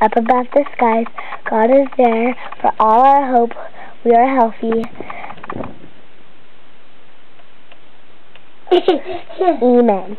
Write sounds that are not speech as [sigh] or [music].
up above the skies. God is there for all our hope. We are healthy. [laughs] Amen.